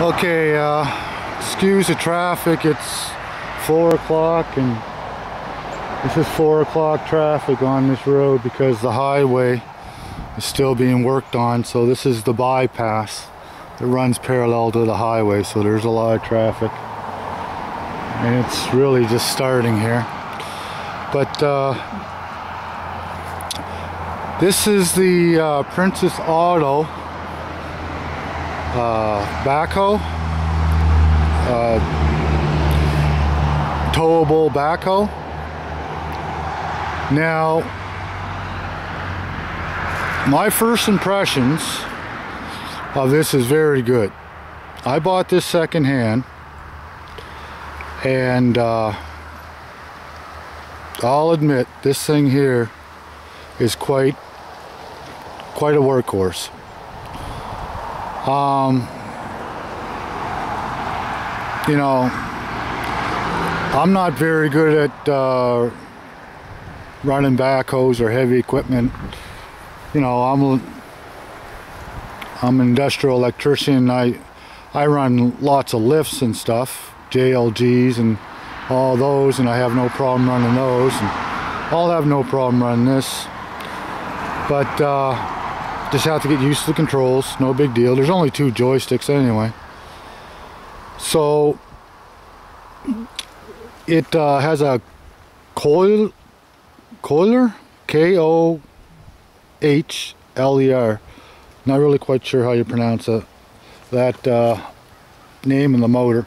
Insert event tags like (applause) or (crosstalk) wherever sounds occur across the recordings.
Okay, uh, excuse the traffic. It's four o'clock and this is four o'clock traffic on this road because the highway is still being worked on. So this is the bypass that runs parallel to the highway. So there's a lot of traffic and it's really just starting here. But uh, this is the uh, Princess Auto uh, backhoe, uh, towable backhoe. Now, my first impressions of this is very good. I bought this secondhand and uh, I'll admit this thing here is quite quite a workhorse. Um, you know, I'm not very good at uh, running backhoes or heavy equipment. You know, I'm I'm an industrial electrician. I I run lots of lifts and stuff, JLGs and all those, and I have no problem running those. And I'll have no problem running this, but. Uh, just have to get used to the controls, no big deal. There's only two joysticks anyway. So it uh, has a coil, coiler, K-O-H-L-E-R. Not really quite sure how you pronounce it, that uh, name in the motor.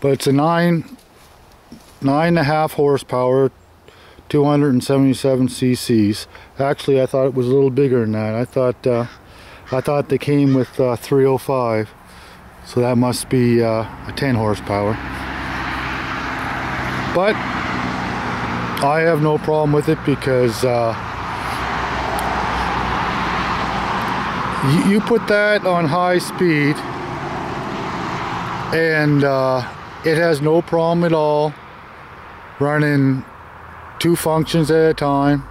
But it's a nine, nine and a half horsepower, 277 cc's. Actually, I thought it was a little bigger than that. I thought uh, I thought they came with uh, 305, so that must be uh, a 10 horsepower. But I have no problem with it because uh, you, put that on high speed and uh, it has no problem at all running two functions at a time.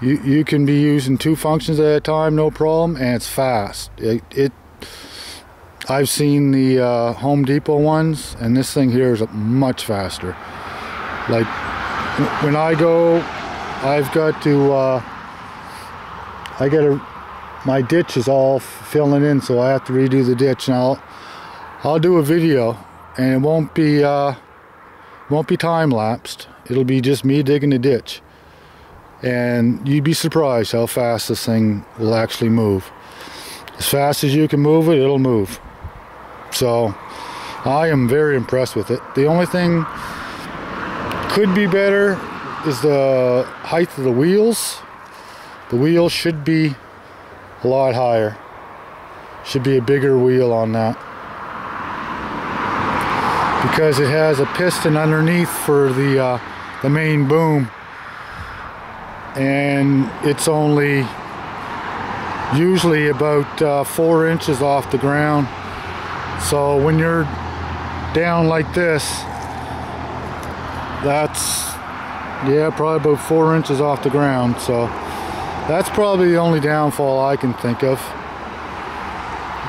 You, you can be using two functions at a time, no problem, and it's fast. It, it I've seen the uh, Home Depot ones, and this thing here is much faster. Like when I go, I've got to, uh, I got to, my ditch is all filling in, so I have to redo the ditch. Now, I'll do a video, and it won't be, uh, won't be time lapsed. It'll be just me digging a ditch. And you'd be surprised how fast this thing will actually move. As fast as you can move it, it'll move. So I am very impressed with it. The only thing could be better is the height of the wheels. The wheels should be a lot higher. Should be a bigger wheel on that because it has a piston underneath for the uh, the main boom. And it's only usually about uh, four inches off the ground. So when you're down like this that's yeah probably about four inches off the ground. So that's probably the only downfall I can think of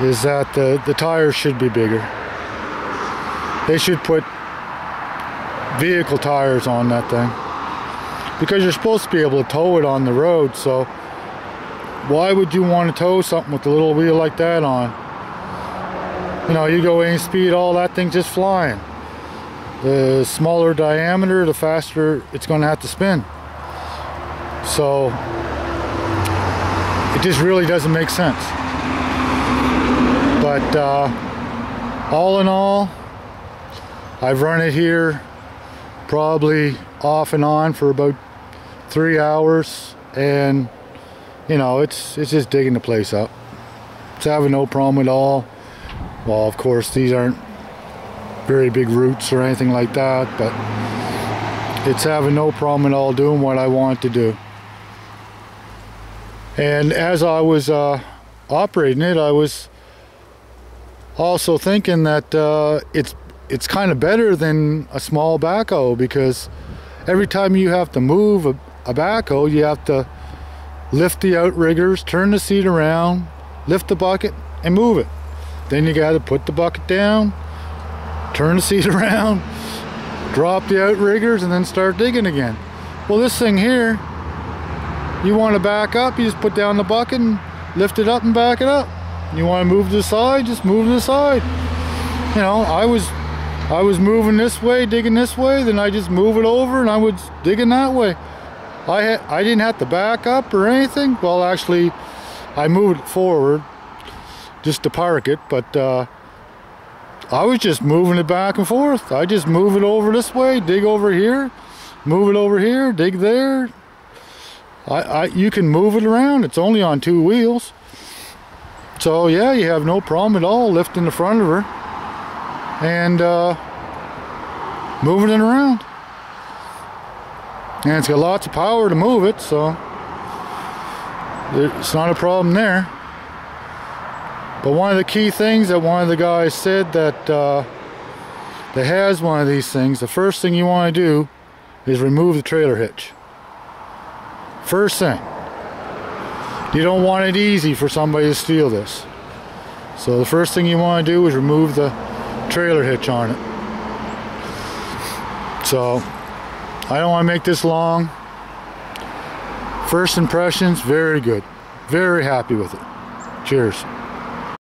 is that the, the tires should be bigger they should put vehicle tires on that thing. Because you're supposed to be able to tow it on the road so why would you want to tow something with a little wheel like that on? You know you go any speed all that thing's just flying. The smaller diameter the faster it's going to have to spin. So it just really doesn't make sense. But uh, all in all I've run it here probably off and on for about three hours and you know it's it's just digging the place up. It's having no problem at all. Well of course these aren't very big roots or anything like that but it's having no problem at all doing what I want to do. And as I was uh, operating it I was also thinking that uh, it's it's kind of better than a small backhoe because every time you have to move a, a backhoe, you have to lift the outriggers, turn the seat around, lift the bucket, and move it. then you got to put the bucket down, turn the seat (laughs) around, drop the outriggers, and then start digging again. Well, this thing here, you want to back up, you just put down the bucket and lift it up and back it up. You want to move to the side, just move to the side. You know, I was I was moving this way, digging this way, then I just move it over and I was digging that way. I I didn't have to back up or anything. Well, actually, I moved it forward just to park it, but uh, I was just moving it back and forth. I just move it over this way, dig over here, move it over here, dig there. I, I you can move it around. It's only on two wheels. So yeah, you have no problem at all lifting the front of her and uh, moving it around. And it's got lots of power to move it, so it's not a problem there. But one of the key things that one of the guys said that uh, that has one of these things, the first thing you want to do is remove the trailer hitch. First thing. You don't want it easy for somebody to steal this. So the first thing you want to do is remove the trailer hitch on it. So I don't want to make this long. First impressions, very good. Very happy with it. Cheers.